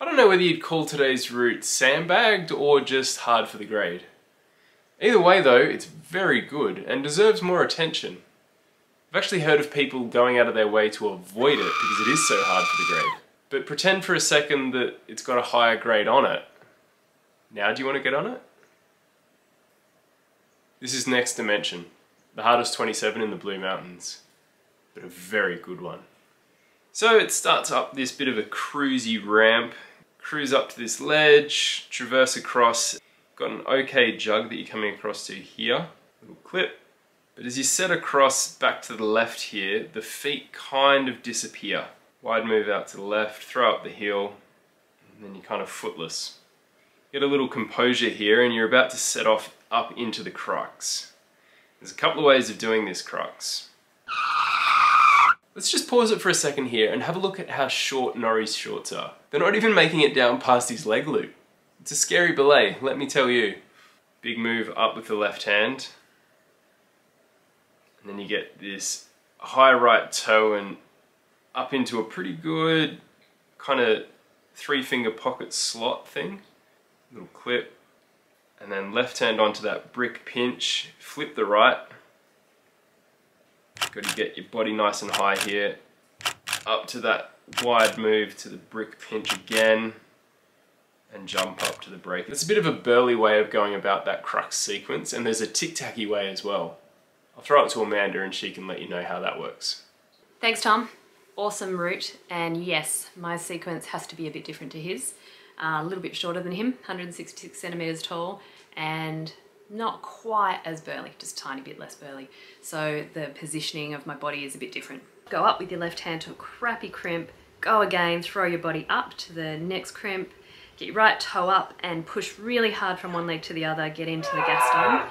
I don't know whether you'd call today's route sandbagged or just hard for the grade. Either way though, it's very good and deserves more attention. I've actually heard of people going out of their way to avoid it because it is so hard for the grade. But pretend for a second that it's got a higher grade on it. Now do you want to get on it? This is Next Dimension, the hardest 27 in the Blue Mountains, but a very good one. So it starts up this bit of a cruisy ramp, cruise up to this ledge, traverse across, got an okay jug that you're coming across to here, little clip. But as you set across back to the left here, the feet kind of disappear. Wide move out to the left, throw up the heel, and then you're kind of footless. Get a little composure here and you're about to set off up into the crux. There's a couple of ways of doing this crux. Let's just pause it for a second here and have a look at how short Norrie's shorts are. They're not even making it down past his leg loop. It's a scary belay, let me tell you. Big move up with the left hand. And then you get this high right toe and up into a pretty good kind of three finger pocket slot thing. Little clip, and then left hand onto that brick pinch, flip the right. Got to get your body nice and high here. Up to that wide move to the brick pinch again and jump up to the break. It's a bit of a burly way of going about that crux sequence and there's a tic-tacky way as well. I'll throw it to Amanda and she can let you know how that works. Thanks Tom. Awesome route and yes, my sequence has to be a bit different to his uh, a little bit shorter than him, 166 centimeters tall, and not quite as burly, just a tiny bit less burly. So the positioning of my body is a bit different. Go up with your left hand to a crappy crimp, go again, throw your body up to the next crimp, get your right toe up and push really hard from one leg to the other, get into the Gaston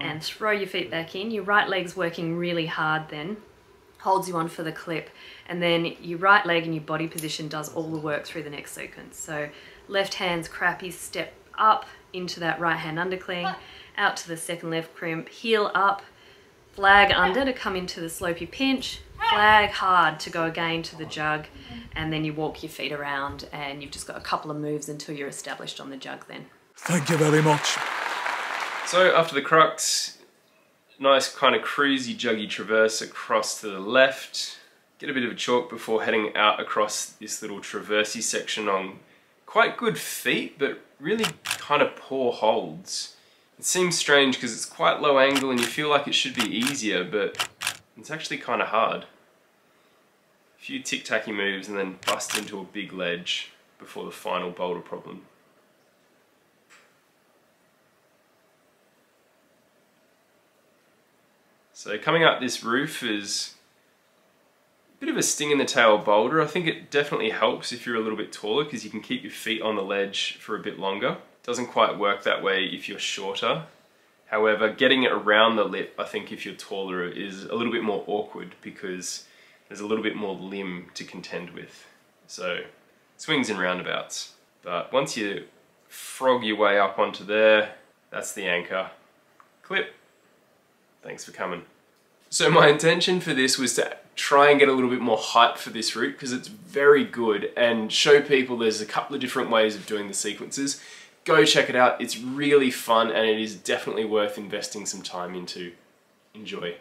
and throw your feet back in. Your right leg's working really hard then, holds you on for the clip and then your right leg and your body position does all the work through the next sequence. So left hand's crappy, step up into that right hand undercling, out to the second left crimp, heel up, flag under to come into the slopey pinch, flag hard to go again to the jug, and then you walk your feet around and you've just got a couple of moves until you're established on the jug then. Thank you very much. So after the crux, nice kind of cruisy juggy traverse across to the left, get a bit of a chalk before heading out across this little traversey section on quite good feet, but really kind of poor holds. It seems strange because it's quite low angle and you feel like it should be easier, but it's actually kind of hard. A few tic-tacky moves and then bust into a big ledge before the final boulder problem. So coming up this roof is a bit of a sting in the tail boulder. I think it definitely helps if you're a little bit taller because you can keep your feet on the ledge for a bit longer. Doesn't quite work that way if you're shorter. However, getting it around the lip, I think if you're taller, is a little bit more awkward because there's a little bit more limb to contend with. So, swings and roundabouts. But once you frog your way up onto there, that's the anchor. Clip. Thanks for coming. So my intention for this was to try and get a little bit more hype for this route because it's very good and show people there's a couple of different ways of doing the sequences. Go check it out. It's really fun and it is definitely worth investing some time into. Enjoy.